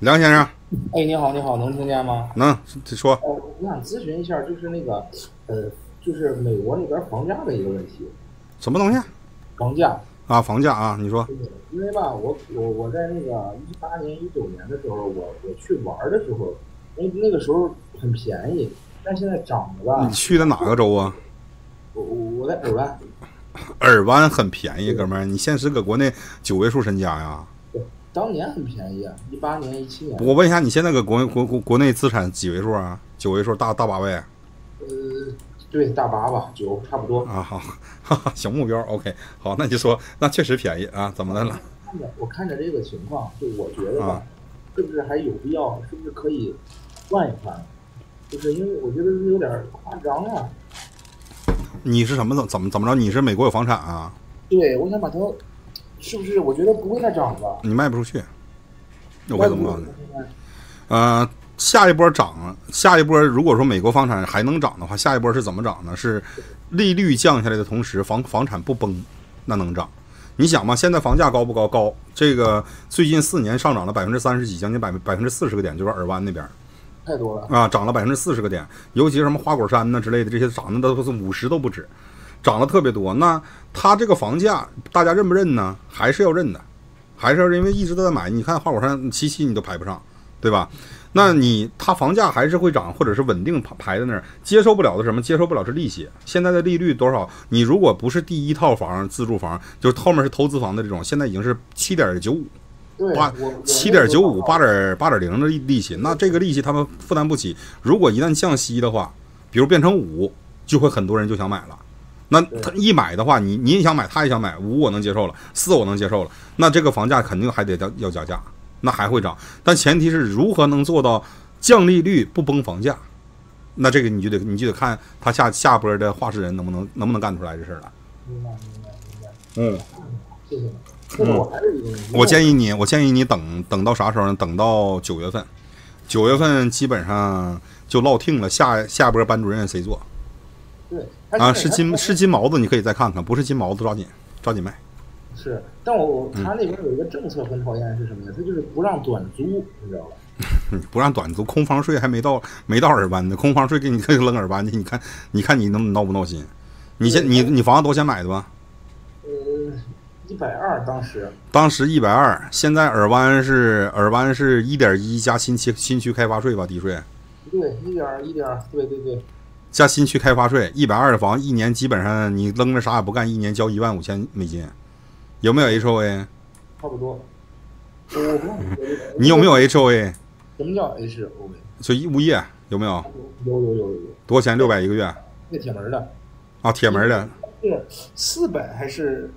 梁先生，哎，你好，你好，能听见吗？能说？哦，我想咨询一下，就是那个，呃，就是美国那边房价的一个问题。什么东西？房价啊，房价啊，你说？因为吧，我我我在那个一八年、一九年的时候，我我去玩的时候，那那个时候很便宜，但现在涨了吧？你去的哪个州啊？我我我在尔湾。尔湾很便宜，哥们儿，你现实搁国内九位数身家呀？对，当年很便宜啊，一八年、一七年。我问一下，你现在个国国国国内资产几位数啊？九位数，大大八位？呃，对，大八吧，九差不多。啊好，哈哈小目标，OK，好，那你就说，那确实便宜啊？怎么的了？看着我看着这个情况，就我觉得吧，是不是还有必要？是不是可以换一换？就是因为我觉得是有点夸张啊。你是什么怎怎么怎么着？你是美国有房产啊？对，我想把它，是不是？我觉得不会再涨了。你卖不出去，我该怎么办？呃，下一波涨，下一波如果说美国房产还能涨的话，下一波是怎么涨呢？是利率降下来的同时，房房产不崩，那能涨。你想嘛，现在房价高不高？高。这个最近四年上涨了百分之三十几，将近百百分之四十个点，就是尔湾那边。太多了啊，涨了百分之四十个点，尤其什么花果山呐之类的，这些涨的都是五十都不止，涨了特别多。那它这个房价大家认不认呢？还是要认的，还是要因为一直都在买。你看花果山七七你都排不上，对吧？那你它房价还是会涨，或者是稳定排排在那儿。接受不了的什么？接受不了是利息。现在的利率多少？你如果不是第一套房自住房，就是后面是投资房的这种，现在已经是七点九五。八七点九五，八点八点零的利利息，那这个利息他们负担不起。如果一旦降息的话，比如变成五，就会很多人就想买了。那他一买的话，你你也想买，他也想买，五我能接受了，四我能接受了，那这个房价肯定还得要要加价，那还会涨。但前提是如何能做到降利率不崩房价？那这个你就得你就得看他下下波的话事人能不能能不能干出来这事儿了。明白明白明白。嗯，谢谢。嗯，我建议你，我建议你等等到啥时候呢？等到九月份，九月份基本上就落定了。下下波班主任谁做？对，啊，是金是金毛子，你可以再看看。不是金毛子，抓紧抓紧卖。是，但我他那边有一个政策很讨厌是什么呀？他就是不让短租，你知道吧？不让短租，空房税还没到没到耳湾呢，空房税给你 扔耳湾去，你看你看你能闹不闹心？你先你你房子多少钱买的吧？呃一百二，当时当时一百二，现在耳湾是耳湾是一点一加新区新区开发税吧，地税。对，一点一点，对对对。加新区开发税，一百二的房，一年基本上你扔着啥也不干，一年交一万五千美金，有没有 H O A？差不多。你有没有 H O A？什么叫 H O A？就物业有没有？有有有有有。多少钱？六百一个月。那铁门的。啊，铁门的。是四百还是？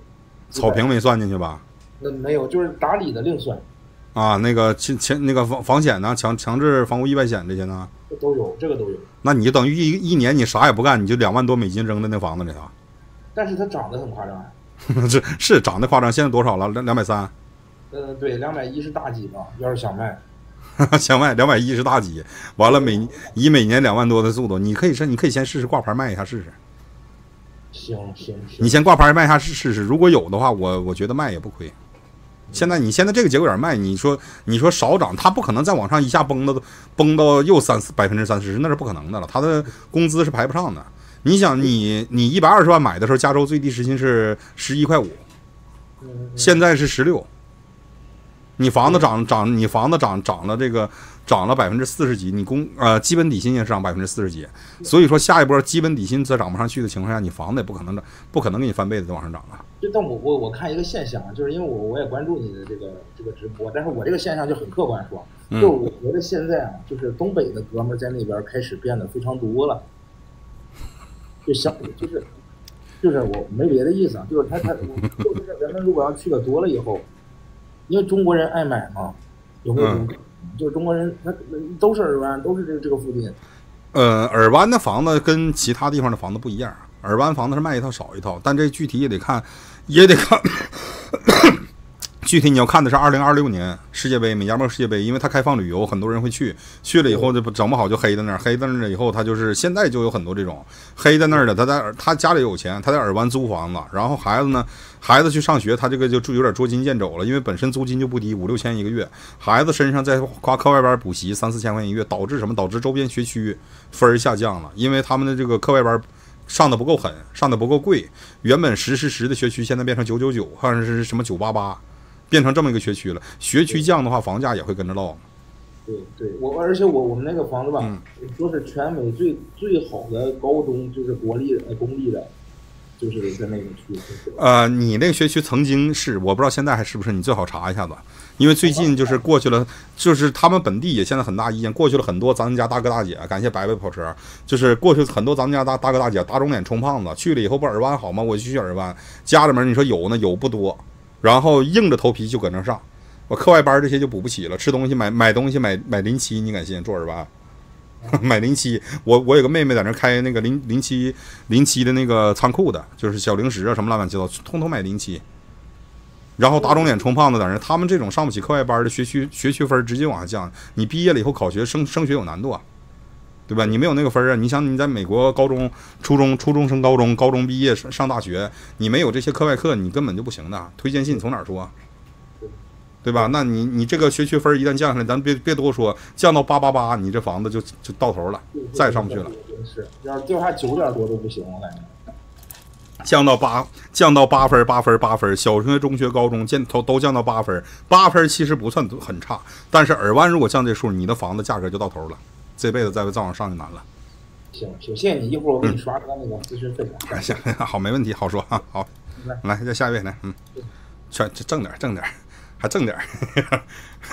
草坪没算进去吧？那没有，就是打理的另算。啊，那个前前那个房房险呢？强强制房屋意外险这些呢？都有，这个都有。那你就等于一一年你啥也不干，你就两万多美金扔在那房子里头。但是它涨得很夸张。是是涨得夸张，现在多少了？两两百三。嗯，对，两百一是大几吧？要是想卖，想卖两百一是大几？完了每以每年两万多的速度，你可以先你可以先试试挂牌卖一下试试。行行行，你先挂牌卖一下试试试，如果有的话，我我觉得卖也不亏。现在你现在这个节骨眼卖，你说你说少涨，它不可能再往上一下崩到崩到又三四百分之三十，那是不可能的了。他的工资是排不上的。你想，你你一百二十万买的时候，加州最低时薪是十一块五，现在是十六。你房子涨涨，你房子涨涨了这个。涨了百分之四十几，你工呃基本底薪也是涨百分之四十几，所以说下一波基本底薪再涨不上去的情况下，你房子也不可能涨，不可能给你翻倍的再往上涨了。就但我我我看一个现象，就是因为我我也关注你的这个这个直播，但是我这个现象就很客观说，就我觉得现在啊，就是东北的哥们在那边开始变得非常多了，就相就是就是我没别的意思啊，就是他他就是人们如果要去的多了以后，因为中国人爱买嘛，有没有？就是中国人，他都是耳湾，都是这个这个附近。呃，尔湾的房子跟其他地方的房子不一样，耳湾房子是卖一套少一套，但这具体也得看，也得看，具体你要看的是二零二六年世界杯，美加墨世界杯，因为它开放旅游，很多人会去，去了以后就整不好就黑在那儿，黑在那儿以后，他就是现在就有很多这种黑在那儿的，他在他家里有钱，他在尔湾租房子，然后孩子呢，孩子去上学，他这个就住有点捉襟见肘了，因为本身租金就不低，五六千一个月，孩子身上再夸课外班补习三四千块钱一月，导致什么？导致周边学区分下降了，因为他们的这个课外班。上的不够狠，上的不够贵，原本十十十的学区现在变成九九九，或者是什么九八八，变成这么一个学区了。学区降的话，房价也会跟着落。对对，我而且我我们那个房子吧，说是全美最最好的高中，就是国立呃公立的。就是在那个区，呃，你那个学区曾经是，我不知道现在还是不是，你最好查一下子，因为最近就是过去了，就是他们本地也现在很大意见，过去了很多咱们家大哥大姐，感谢白白跑车，就是过去很多咱们家大大哥大姐，打肿脸充胖子，去了以后不耳湾好吗？我就去耳湾，家里面你说有呢，有不多，然后硬着头皮就搁那上，我课外班这些就补不起了，吃东西买买东西买买零七，你敢信？做耳湾。买零七，我我有个妹妹在那开那个零零七零七的那个仓库的，就是小零食啊什么乱七八糟，通通买零七。然后打肿脸充胖子在那，他们这种上不起课外班的学区学区分直接往下降。你毕业了以后考学升升学有难度啊，对吧？你没有那个分啊，你想你在美国高中、初中、初中升高中，高中毕业上上大学，你没有这些课外课，你根本就不行的。推荐信从哪儿说？对吧？那你你这个学区分一旦降下来，咱别别多说，降到八八八，你这房子就就到头了，再上不去了。是，要是掉下九点多都不行，我感觉。降到八，降到八分，八分，八分。小学、中学、高中降都都降到八分，八分其实不算很差。但是耳湾如果降这数，你的房子价格就到头了，这辈子再再往上就难了。行行，谢谢你，一会儿我给你刷刷那个咨询费。行，好，没问题，好说啊，好。来，再下一位来，嗯，全挣点，挣点。还挣点儿，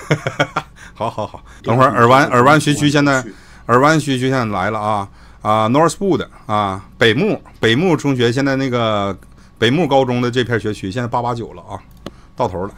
好好好，等会儿耳湾耳湾学区现在耳湾学区现在来了啊啊，Northwood 啊，北木北木中学现在那个北木高中的这片学区现在八八九了啊，到头了。